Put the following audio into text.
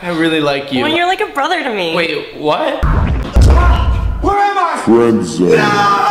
I really like you. When you're like a brother to me. Wait, what? Where am I? Friend zone.